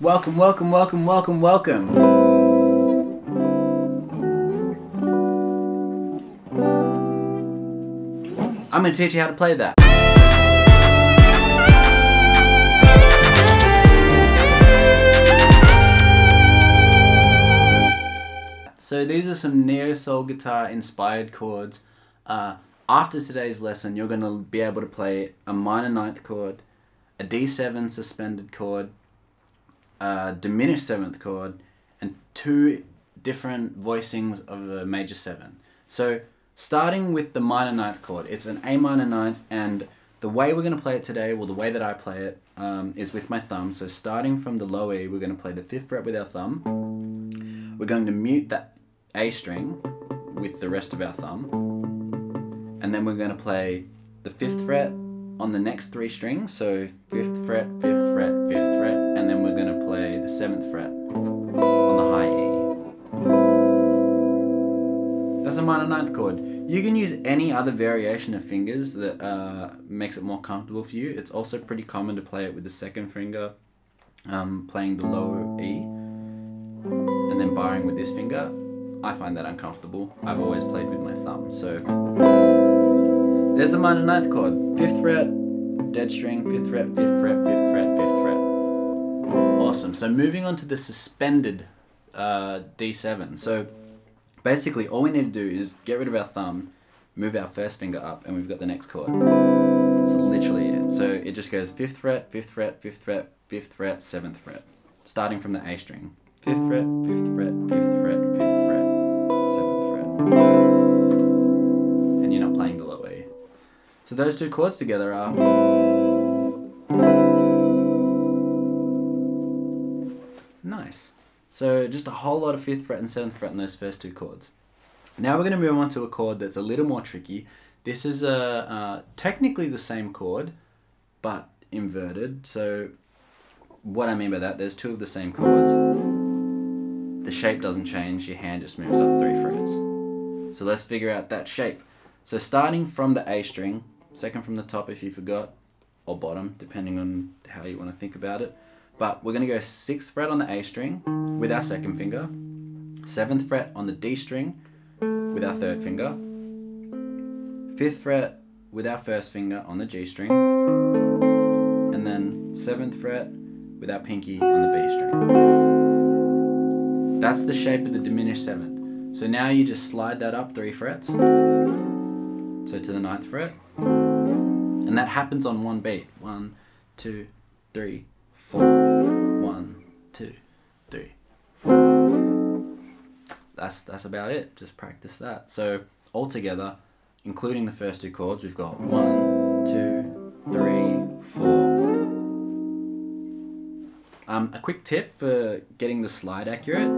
Welcome, welcome, welcome, welcome, welcome. I'm going to teach you how to play that. So these are some neo soul guitar inspired chords. Uh, after today's lesson, you're going to be able to play a minor ninth chord, a D7 suspended chord, a diminished seventh chord, and two different voicings of a major seven. So starting with the minor ninth chord, it's an A minor ninth, and the way we're going to play it today, well, the way that I play it, um, is with my thumb. So starting from the low E, we're going to play the fifth fret with our thumb. We're going to mute that A string with the rest of our thumb. And then we're going to play the fifth fret on the next three strings. So fifth fret, fifth fret, 7th fret on the high E. That's a minor ninth chord. You can use any other variation of fingers that uh, makes it more comfortable for you. It's also pretty common to play it with the second finger, um, playing the lower E, and then barring with this finger. I find that uncomfortable. I've always played with my thumb, so. There's the minor ninth chord. Fifth fret, dead string, fifth fret, fifth fret, fifth fret. Awesome. So moving on to the suspended uh, D7. So basically all we need to do is get rid of our thumb, move our first finger up, and we've got the next chord. That's literally it. So it just goes fifth fret, fifth fret, fifth fret, fifth fret, seventh fret, starting from the A string. Fifth fret, fifth fret, fifth fret, fifth fret, seventh fret. And you're not playing the low E. So those two chords together are. So just a whole lot of fifth fret and seventh fret in those first two chords. Now we're going to move on to a chord that's a little more tricky. This is a technically the same chord, but inverted. So what I mean by that, there's two of the same chords. The shape doesn't change. Your hand just moves up three frets. So let's figure out that shape. So starting from the A string, second from the top if you forgot, or bottom, depending on how you want to think about it. But we're going to go 6th fret on the A string with our second finger, 7th fret on the D string with our third finger, 5th fret with our first finger on the G string, and then 7th fret with our pinky on the B string. That's the shape of the diminished 7th. So now you just slide that up 3 frets, so to the ninth fret, and that happens on one beat. One, two, three, two, three, four. That's that's about it. Just practice that. So altogether, including the first two chords, we've got one, two, three, four. Um, a quick tip for getting the slide accurate.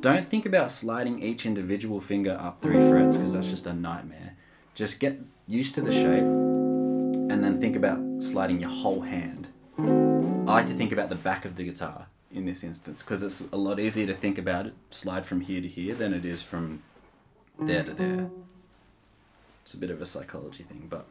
Don't think about sliding each individual finger up three frets because that's just a nightmare. Just get used to the shape and then think about sliding your whole hand. I like to think about the back of the guitar in this instance because it's a lot easier to think about it, slide from here to here than it is from there to there. Mm-hmm. It's a bit of a psychology thing, but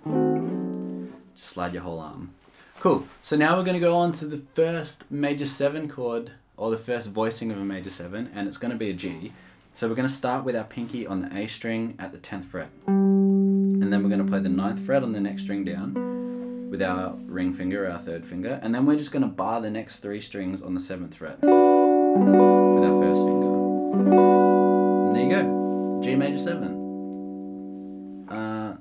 just slide your whole arm. Cool. So now we're going to go on to the first major 7 chord, or the first voicing of a major 7, and it's going to be a G. So we're going to start with our pinky on the A string at the 10th fret. And then we're going to play the 9th fret on the next string down with our ring finger, our third finger, and then we're just going to bar the next three strings on the 7th fret with our first finger. And there you go. G major 7. Uh,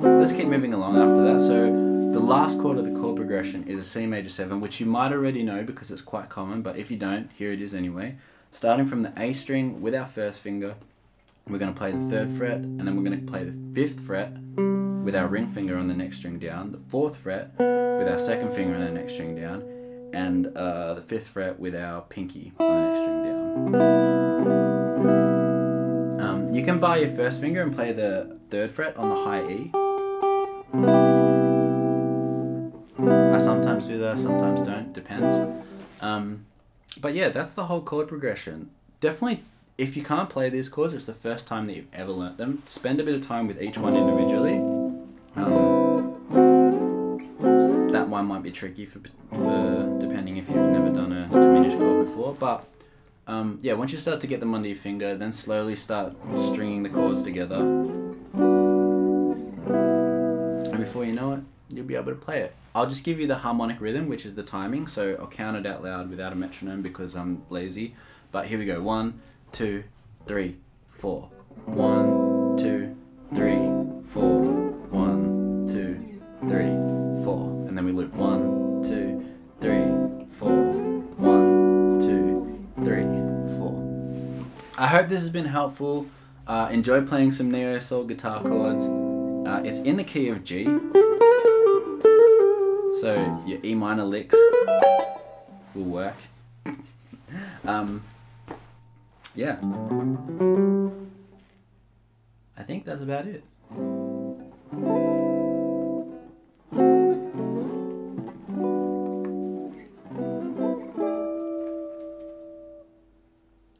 let's keep moving along after that. So the last chord of the chord progression is a C major 7, which you might already know because it's quite common, but if you don't, here it is anyway. Starting from the A string with our first finger, we're going to play the third fret, and then we're going to play the fifth fret with our ring finger on the next string down, the fourth fret with our second finger on the next string down, and uh, the fifth fret with our pinky on the next string down. Um, you can bar your first finger and play the third fret on the high E. I sometimes do that, sometimes don't, depends. Um, but yeah, that's the whole chord progression. Definitely, if you can't play these chords, it's the first time that you've ever learnt them. Spend a bit of time with each one individually. Um, that one might be tricky for, for depending if you've never done a diminished chord before, but um, yeah, once you start to get them under your finger, then slowly start stringing the chords together. And before you know it, you'll be able to play it. I'll just give you the harmonic rhythm, which is the timing, so I'll count it out loud without a metronome because I'm lazy. But here we go. One, two, three, four. One, two, three, loop one, two, three, four. One, two, three, four. I hope this has been helpful. Uh, enjoy playing some neo soul guitar chords. Uh, it's in the key of G. So your E minor licks will work. um, yeah. I think that's about it.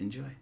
Enjoy.